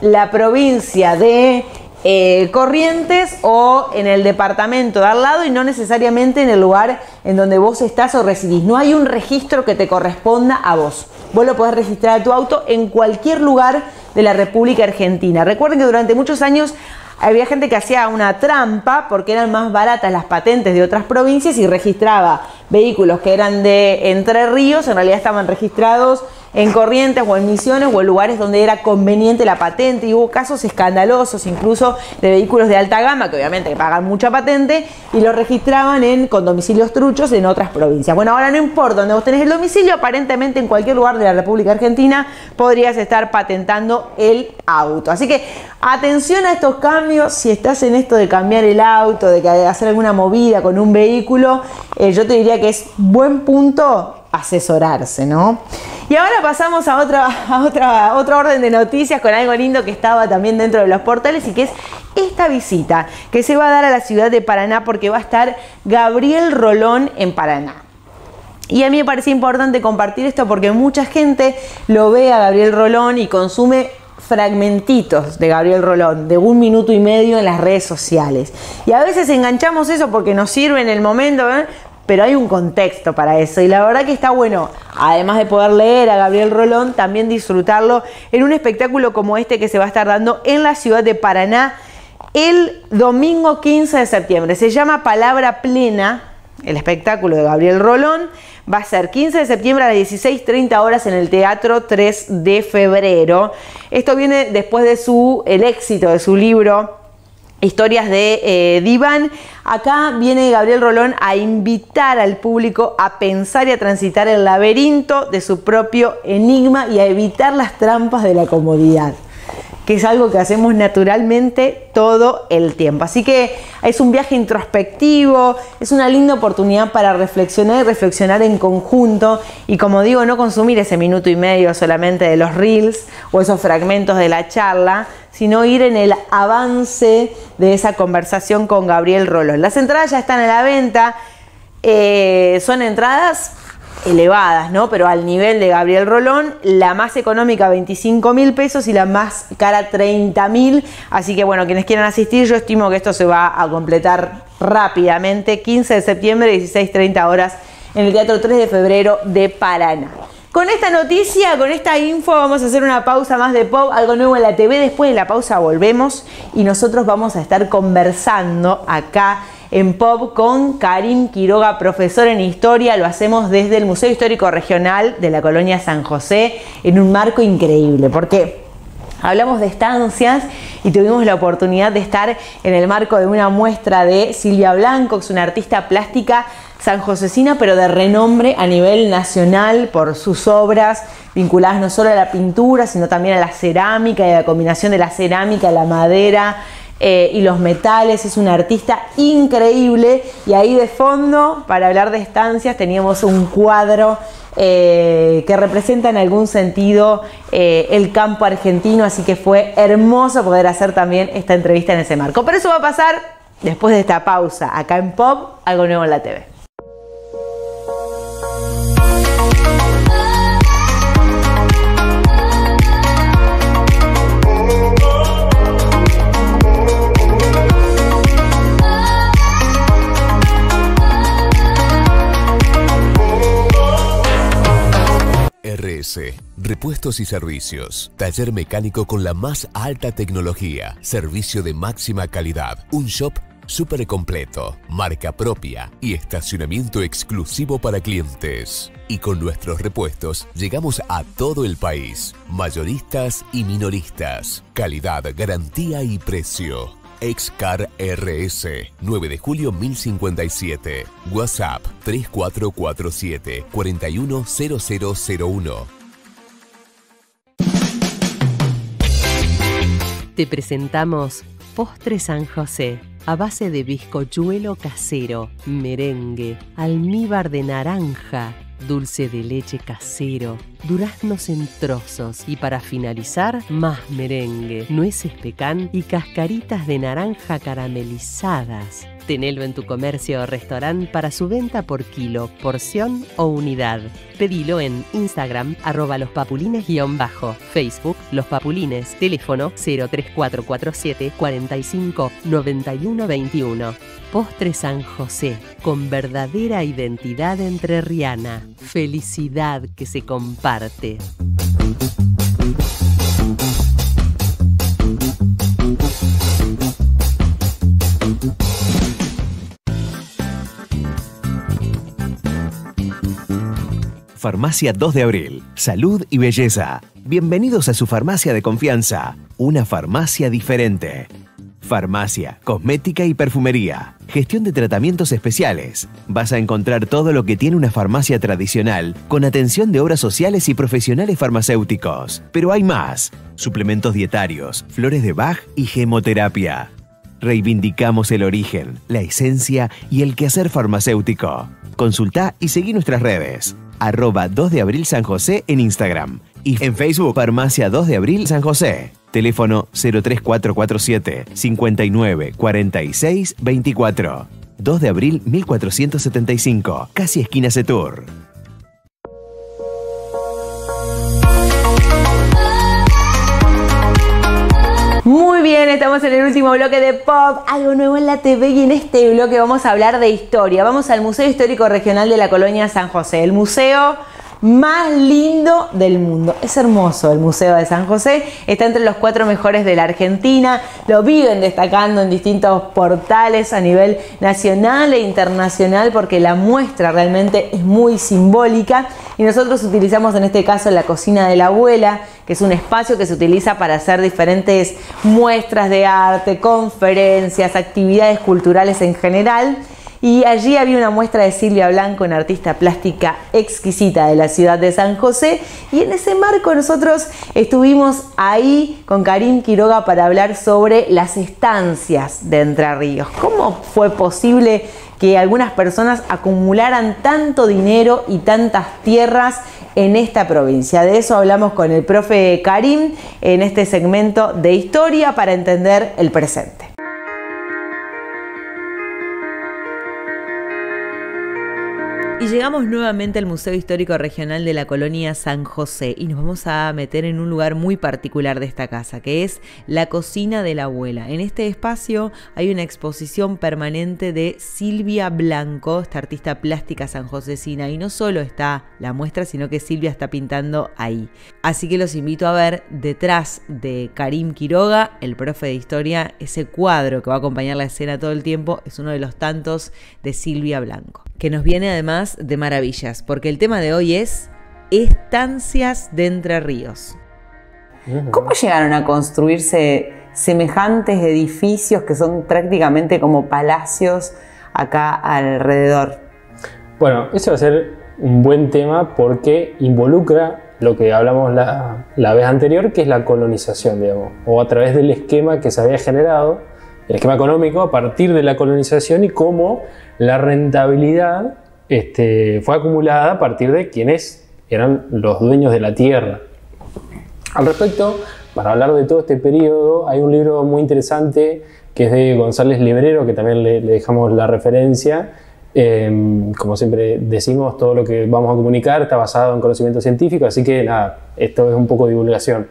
la provincia de eh, Corrientes o en el departamento de al lado y no necesariamente en el lugar en donde vos estás o residís. No hay un registro que te corresponda a vos. Vos lo podés registrar a tu auto en cualquier lugar de la República Argentina. Recuerden que durante muchos años había gente que hacía una trampa porque eran más baratas las patentes de otras provincias y registraba vehículos que eran de Entre Ríos, en realidad estaban registrados en Corrientes o en Misiones o en lugares donde era conveniente la patente y hubo casos escandalosos incluso de vehículos de alta gama que obviamente pagan mucha patente y los registraban en, con domicilios truchos en otras provincias. Bueno, ahora no importa donde vos tenés el domicilio, aparentemente en cualquier lugar de la República Argentina podrías estar patentando el auto. Así que atención a estos cambios, si estás en esto de cambiar el auto, de hacer alguna movida con un vehículo, eh, yo te diría que es buen punto asesorarse, ¿no? Y ahora pasamos a otra, a otra, orden de noticias con algo lindo que estaba también dentro de los portales y que es esta visita que se va a dar a la ciudad de Paraná porque va a estar Gabriel Rolón en Paraná. Y a mí me parece importante compartir esto porque mucha gente lo ve a Gabriel Rolón y consume fragmentitos de Gabriel Rolón, de un minuto y medio en las redes sociales. Y a veces enganchamos eso porque nos sirve en el momento, ¿eh? Pero hay un contexto para eso. Y la verdad que está bueno, además de poder leer a Gabriel Rolón, también disfrutarlo en un espectáculo como este que se va a estar dando en la ciudad de Paraná el domingo 15 de septiembre. Se llama Palabra Plena, el espectáculo de Gabriel Rolón. Va a ser 15 de septiembre a las 16.30 horas en el Teatro 3 de febrero. Esto viene después de su, el éxito de su libro historias de eh, Divan. Acá viene Gabriel Rolón a invitar al público a pensar y a transitar el laberinto de su propio enigma y a evitar las trampas de la comodidad que es algo que hacemos naturalmente todo el tiempo. Así que es un viaje introspectivo, es una linda oportunidad para reflexionar y reflexionar en conjunto y como digo, no consumir ese minuto y medio solamente de los reels o esos fragmentos de la charla, sino ir en el avance de esa conversación con Gabriel Rolón. Las entradas ya están a la venta, eh, son entradas elevadas, ¿no? Pero al nivel de Gabriel Rolón, la más económica 25 mil pesos y la más cara 30 mil. Así que bueno, quienes quieran asistir, yo estimo que esto se va a completar rápidamente. 15 de septiembre, 16.30 horas en el Teatro 3 de Febrero de Paraná. Con esta noticia, con esta info, vamos a hacer una pausa más de pop, algo nuevo en la TV. Después de la pausa volvemos y nosotros vamos a estar conversando acá en Pop con Karim Quiroga, profesor en historia. Lo hacemos desde el Museo Histórico Regional de la Colonia San José en un marco increíble, porque hablamos de estancias y tuvimos la oportunidad de estar en el marco de una muestra de Silvia Blanco, que es una artista plástica sanjosecina, pero de renombre a nivel nacional por sus obras vinculadas no solo a la pintura, sino también a la cerámica y a la combinación de la cerámica, la madera, eh, y los metales, es un artista increíble y ahí de fondo, para hablar de estancias, teníamos un cuadro eh, que representa en algún sentido eh, el campo argentino, así que fue hermoso poder hacer también esta entrevista en ese marco. Pero eso va a pasar después de esta pausa, acá en Pop, algo nuevo en la TV. Repuestos y servicios. Taller mecánico con la más alta tecnología. Servicio de máxima calidad. Un shop súper completo, marca propia y estacionamiento exclusivo para clientes. Y con nuestros repuestos llegamos a todo el país, mayoristas y minoristas. Calidad, garantía y precio. Excar RS, 9 de julio 1057. WhatsApp 3447 410001. Te presentamos Postre San José, a base de bizcochuelo casero, merengue, almíbar de naranja, dulce de leche casero, duraznos en trozos y para finalizar, más merengue, nueces pecan y cascaritas de naranja caramelizadas. Tenelo en tu comercio o restaurante para su venta por kilo, porción o unidad. Pedilo en Instagram, arroba lospapulines-bajo, Facebook, Los Papulines, teléfono 03447 45 91 21. Postre San José, con verdadera identidad entrerriana. Felicidad que se comparte. Farmacia 2 de Abril. Salud y belleza. Bienvenidos a su farmacia de confianza. Una farmacia diferente. Farmacia, cosmética y perfumería. Gestión de tratamientos especiales. Vas a encontrar todo lo que tiene una farmacia tradicional, con atención de obras sociales y profesionales farmacéuticos. Pero hay más. Suplementos dietarios, flores de Bach y gemoterapia. Reivindicamos el origen, la esencia y el quehacer farmacéutico. Consulta y seguí nuestras redes arroba 2 de abril San José en Instagram y en Facebook Farmacia 2 de abril San José. Teléfono 03447 59 46 24. 2 de abril 1475, casi esquina Setur. Muy bien, estamos en el último bloque de Pop, algo nuevo en la TV y en este bloque vamos a hablar de historia. Vamos al Museo Histórico Regional de la Colonia San José, el museo más lindo del mundo. Es hermoso el Museo de San José, está entre los cuatro mejores de la Argentina, lo viven destacando en distintos portales a nivel nacional e internacional porque la muestra realmente es muy simbólica y nosotros utilizamos en este caso la cocina de la abuela, que es un espacio que se utiliza para hacer diferentes muestras de arte, conferencias, actividades culturales en general. Y allí había una muestra de Silvia Blanco, una artista plástica exquisita de la ciudad de San José. Y en ese marco nosotros estuvimos ahí con Karim Quiroga para hablar sobre las estancias de Entre Ríos. ¿Cómo fue posible que algunas personas acumularan tanto dinero y tantas tierras en esta provincia. De eso hablamos con el profe Karim en este segmento de historia para entender el presente. Y llegamos nuevamente al Museo Histórico Regional de la Colonia San José y nos vamos a meter en un lugar muy particular de esta casa, que es la cocina de la abuela. En este espacio hay una exposición permanente de Silvia Blanco, esta artista plástica sanjosecina, y no solo está la muestra, sino que Silvia está pintando ahí. Así que los invito a ver detrás de Karim Quiroga, el profe de historia, ese cuadro que va a acompañar la escena todo el tiempo, es uno de los tantos de Silvia Blanco, que nos viene además de maravillas, porque el tema de hoy es estancias de Entre Ríos. ¿Cómo llegaron a construirse semejantes edificios que son prácticamente como palacios acá alrededor? Bueno, eso va a ser un buen tema porque involucra lo que hablamos la, la, vez anterior, que es la colonización, digamos, o a través del esquema que se había generado, el esquema económico a partir de la colonización y cómo la rentabilidad este, fue acumulada a partir de quienes eran los dueños de la tierra. Al respecto, para hablar de todo este periodo, hay un libro muy interesante que es de González Librero, que también le, dejamos la referencia. Em, como siempre decimos, todo lo que vamos a comunicar está basado en conocimiento científico, así que nada, esto es un poco divulgación.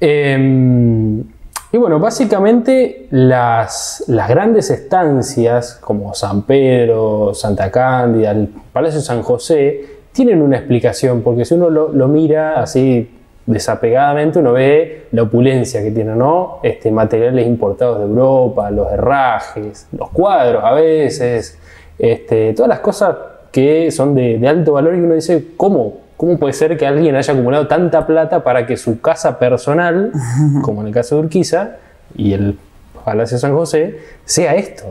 Em, y bueno, básicamente las, grandes estancias como San Pedro, Santa Cándida, el Palacio San José, tienen una explicación, porque si uno lo, mira así desapegadamente uno ve la opulencia que tiene, ¿no? Este, materiales importados de Europa, los herrajes, los cuadros a veces, este, todas las cosas que son de, de alto valor y uno dice, ¿cómo? ¿Cómo puede ser que alguien haya acumulado tanta plata para que su casa personal, como en el caso de Urquiza y el Palacio San José, sea esto?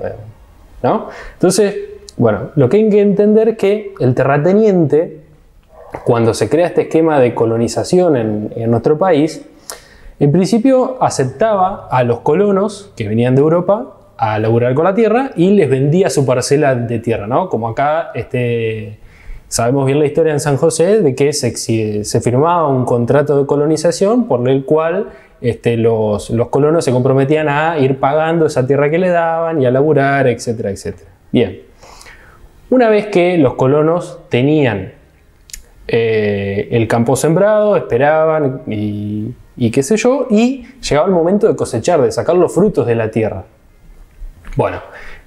¿no? Entonces, bueno, lo que hay que entender es que el terrateniente cuando se crea este esquema de colonización en, nuestro país, en principio aceptaba a los colonos que venían de Europa a laburar con la tierra y les vendía su parcela de tierra, ¿no? Como acá este, sabemos bien la historia en San José de que se, firmaba un contrato de colonización por el cual este, los, colonos se comprometían a ir pagando esa tierra que le daban y a laburar, etcétera, etcétera. Bien, una vez que los colonos tenían eh, el campo sembrado, esperaban y, qué sé yo, y llegaba el momento de cosechar, de sacar los frutos de la tierra. Bueno,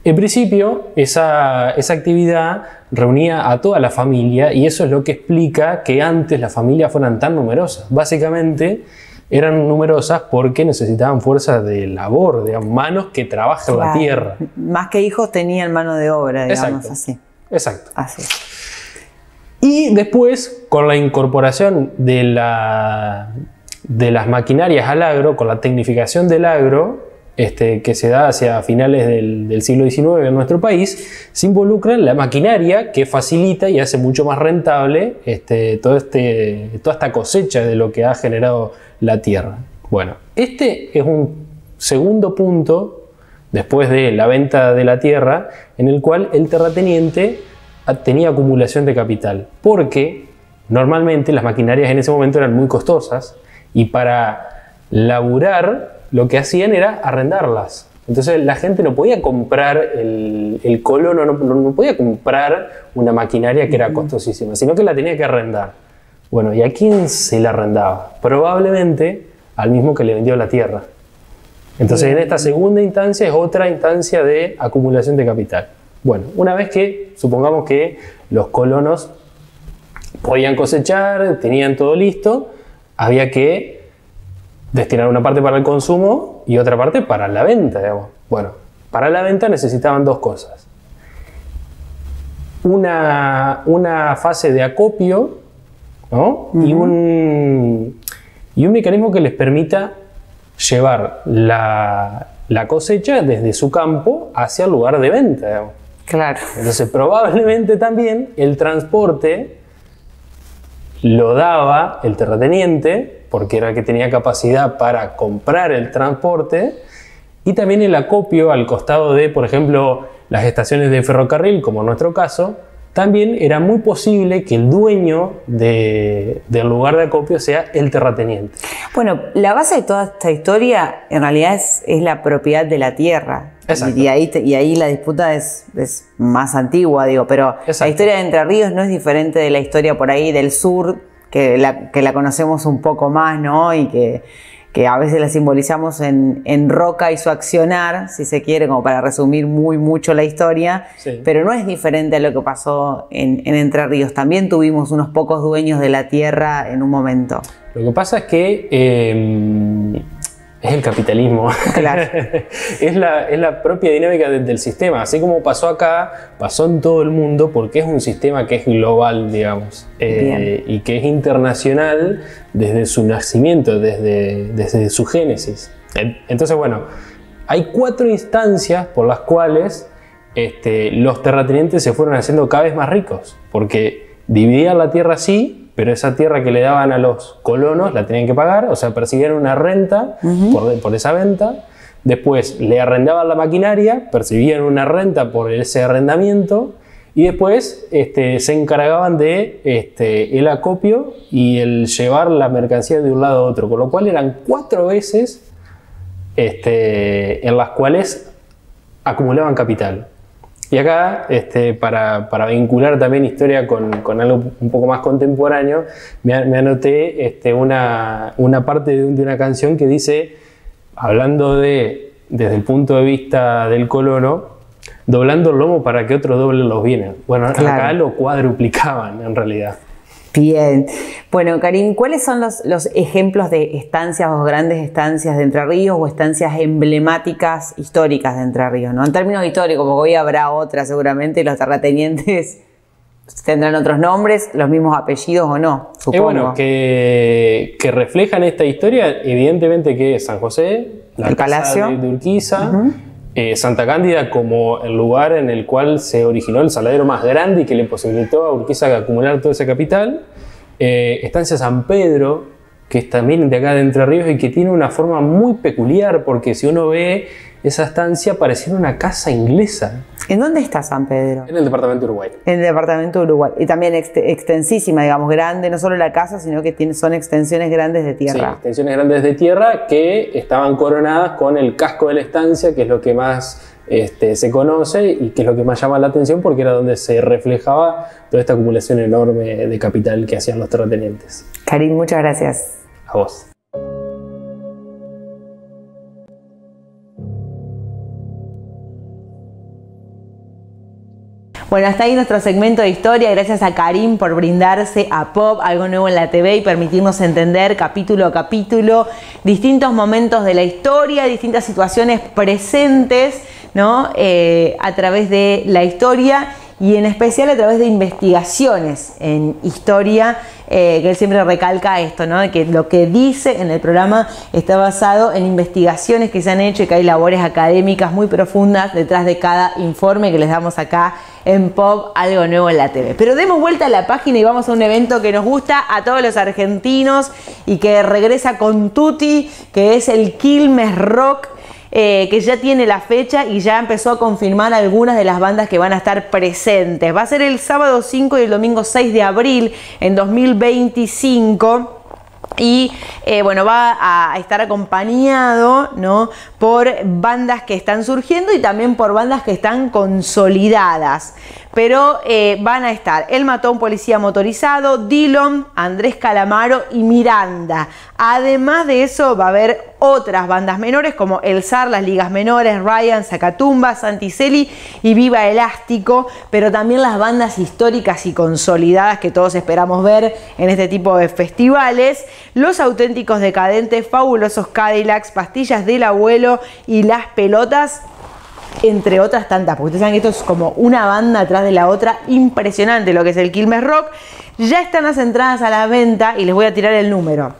en principio esa, actividad reunía a toda la familia y eso es lo que explica que antes las familias fueran tan numerosas. Básicamente eran numerosas porque necesitaban fuerza de labor, de manos que trabajan la tierra. Más que hijos tenían mano de obra, digamos así. Exacto. Así. Y después, con la incorporación de, la, de las maquinarias al agro, con la tecnificación del agro, este, que se da hacia finales del, siglo XIX en nuestro país, se involucra la maquinaria que facilita y hace mucho más rentable este, todo este, toda esta cosecha de lo que ha generado la tierra. Bueno, este es un segundo punto, después de la venta de la tierra, en el cual el terrateniente tenía acumulación de capital, porque normalmente las maquinarias en ese momento eran muy costosas y para laburar lo que hacían era arrendarlas. Entonces la gente no podía comprar el, el colono, no, podía comprar una maquinaria que era costosísima, sino que la tenía que arrendar. Bueno, ¿y a quién se la arrendaba? Probablemente al mismo que le vendió la tierra. Entonces en esta segunda instancia es otra instancia de acumulación de capital. Bueno, una vez que supongamos que los colonos podían cosechar, tenían todo listo, había que destinar una parte para el consumo y otra parte para la venta, digamos. Bueno, para la venta necesitaban dos cosas. Una, fase de acopio y, un, y un mecanismo que les permita llevar la, la cosecha desde su campo hacia el lugar de venta. Digamos. Claro. Entonces, probablemente también el transporte lo daba el terrateniente, porque era el que tenía capacidad para comprar el transporte, y también el acopio al costado de, por ejemplo, las estaciones de ferrocarril, como en nuestro caso, también era muy posible que el dueño del lugar de acopio sea el terrateniente. Bueno, la base de toda esta historia en realidad es, la propiedad de la tierra. Y, ahí, y ahí la disputa es, más antigua, digo, pero la historia de Entre Ríos no es diferente de la historia por ahí del sur, que la, que la conocemos un poco más, ¿no? Y que que a veces la simbolizamos en, Roca y su accionar, si se quiere, como para resumir muy mucho la historia, pero no es diferente a lo que pasó en, Entre Ríos. También tuvimos unos pocos dueños de la tierra en un momento. Lo que pasa es que em, es el capitalismo. Claro. es, la, es, la, propia dinámica del sistema. Así como pasó acá, pasó en todo el mundo porque es un sistema que es global, digamos, eh, y que es internacional desde su nacimiento, desde, desde su génesis. Entonces, bueno, hay cuatro instancias por las cuales este, los terratenientes se fueron haciendo cada vez más ricos, porque dividían la tierra así pero esa tierra que le daban a los colonos la tenían que pagar, o sea, percibían una renta por, esa venta. Después le arrendaban la maquinaria, percibían una renta por ese arrendamiento y después este, se encargaban de este, el acopio y el llevar la mercancía de un lado a otro, con lo cual eran cuatro veces este, en las cuales acumulaban capital. Y acá, este, para, vincular también historia con, algo un poco más contemporáneo, me, anoté este, una, parte de, una canción que dice, hablando de, desde el punto de vista del colono, doblando el lomo para que otro doble los bienes. Bueno, acá lo cuadruplicaban en realidad. Bien. Bueno, Karim, ¿cuáles son los, los, ejemplos de estancias o grandes estancias de Entre Ríos o estancias emblemáticas históricas de Entre Ríos? ¿no? En términos históricos, porque hoy habrá otras seguramente, los terratenientes tendrán otros nombres, los mismos apellidos o no, supongo. Y bueno, que, que, reflejan esta historia, evidentemente que es San José, la el Palacio de, Urquiza, eh, Santa Cándida como el lugar en el cual se originó el saladero más grande y que le posibilitó a Urquiza acumular todo ese capital. Eh, estancia San Pedro, que es también de acá de Entre Ríos y que tiene una forma muy peculiar porque si uno ve esa estancia pareciera una casa inglesa. ¿En dónde está San Pedro? En el departamento de Uruguay. En el departamento de Uruguay. Y también extensísima, digamos, grande, no solo la casa, sino que tiene, son extensiones grandes de tierra. Sí, extensiones grandes de tierra que estaban coronadas con el casco de la estancia, que es lo que más este, se conoce y que es lo que más llama la atención porque era donde se reflejaba toda esta acumulación enorme de capital que hacían los terratenientes. Karim, muchas gracias. A vos. Bueno, hasta ahí nuestro segmento de historia. Gracias a Karim por brindarse a Pop algo nuevo en la TV y permitirnos entender capítulo a capítulo distintos momentos de la historia, distintas situaciones presentes ¿no? Eh, a través de la historia y en especial a través de investigaciones en historia, eh, que él siempre recalca esto, ¿no? que lo que dice en el programa está basado en investigaciones que se han hecho y que hay labores académicas muy profundas detrás de cada informe que les damos acá en Pop, algo nuevo en la TV. Pero demos vuelta a la página y vamos a un evento que nos gusta a todos los argentinos y que regresa con Tutti, que es el Quilmes Rock eh, que ya tiene la fecha y ya empezó a confirmar algunas de las bandas que van a estar presentes. Va a ser el sábado 5 y el domingo 6 de abril en 2025 y eh, bueno, va a estar acompañado ¿no? por bandas que están surgiendo y también por bandas que están consolidadas pero eh, van a estar El Matón Policía Motorizado, Dillon, Andrés Calamaro y Miranda. Además de eso va a haber otras bandas menores como El Zar, las ligas menores, Ryan, Zacatumba, Santicelli y Viva Elástico, pero también las bandas históricas y consolidadas que todos esperamos ver en este tipo de festivales, Los Auténticos Decadentes, Fabulosos Cadillacs, Pastillas del Abuelo y Las Pelotas entre otras tantas, porque ustedes saben que esto es como una banda atrás de la otra, impresionante lo que es el Quilmes Rock. Ya están las entradas a la venta y les voy a tirar el número.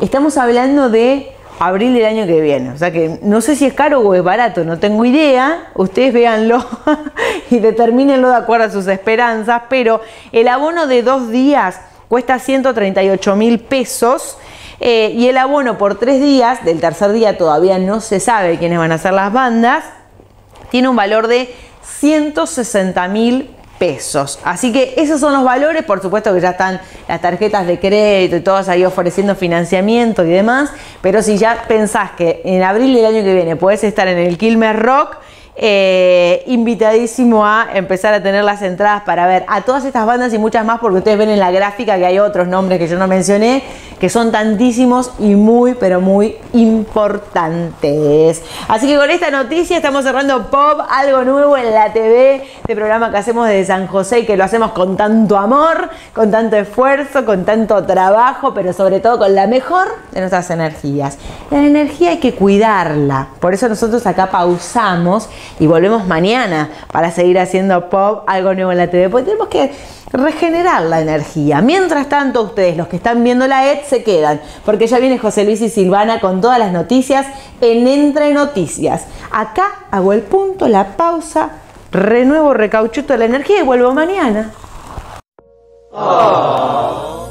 Estamos hablando de abril del año que viene, o sea que no sé si es caro o es barato, no tengo idea, ustedes véanlo y determinenlo de acuerdo a sus esperanzas, pero el abono de dos días cuesta 138 mil pesos. Eh, y el abono por tres días, del tercer día todavía no se sabe quiénes van a ser las bandas, tiene un valor de 160 mil pesos. Así que esos son los valores, por supuesto que ya están las tarjetas de crédito y todas ahí ofreciendo financiamiento y demás, pero si ya pensás que en abril del año que viene puedes estar en el Quilmes Rock, eh, invitadísimo a empezar a tener las entradas para ver a todas estas bandas y muchas más, porque ustedes ven en la gráfica que hay otros nombres que yo no mencioné, que son tantísimos y muy, pero muy importantes. Así que con esta noticia estamos cerrando Pop, algo nuevo en la TV, este programa que hacemos desde San José y que lo hacemos con tanto amor, con tanto esfuerzo, con tanto trabajo, pero sobre todo con la mejor de nuestras energías. La energía hay que cuidarla, por eso nosotros acá pausamos y volvemos mañana para seguir haciendo pop, algo nuevo en la TV, porque tenemos que regenerar la energía. Mientras tanto, ustedes, los que están viendo la ED, se quedan, porque ya viene José Luis y Silvana con todas las noticias en Entre Noticias. Acá hago el punto, la pausa, renuevo, recauchuto la energía y vuelvo mañana. Oh.